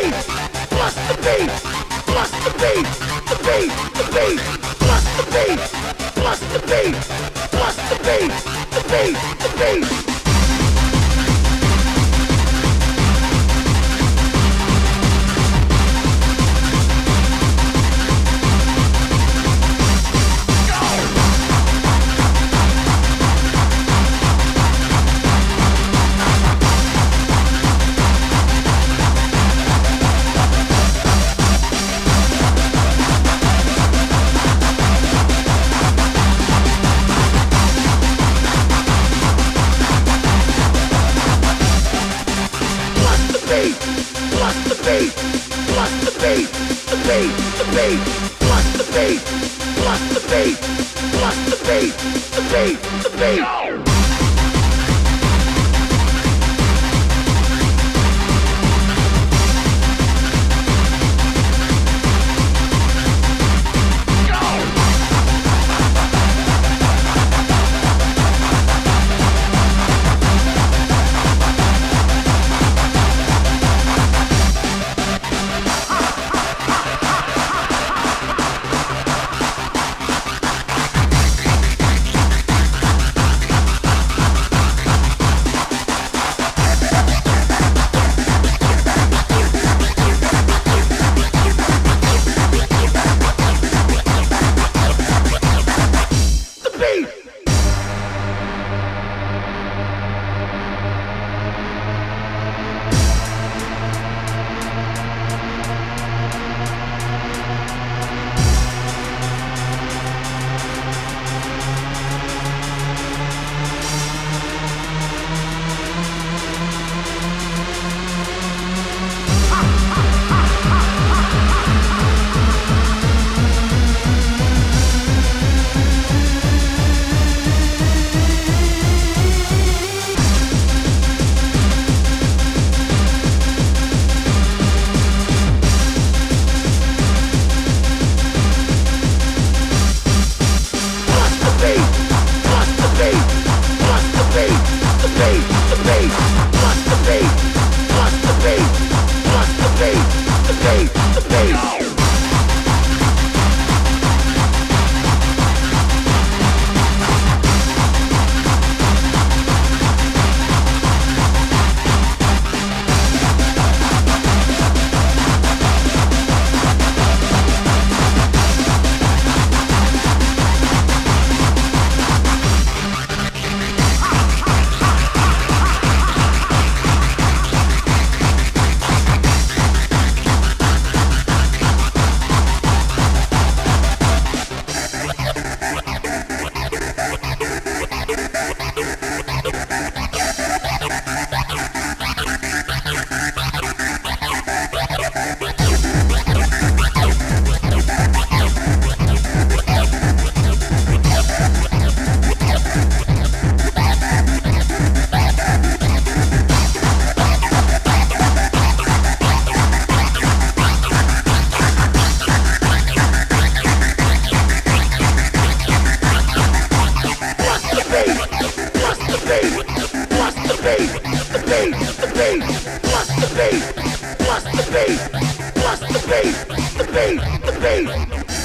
beat, plus the beat, plus the beat, the beat, the beat, plus the beat, plus the beat, plus the beat, the beat, the beat. beat, plus the beat, plus the beat, the beat, the beat, plus the beat, plus the beat, plus the beat, the beat, the beat. beat, the beat, bust the beat. beat, bust the beat, bust the beat, bust the beat, the beat, the beat.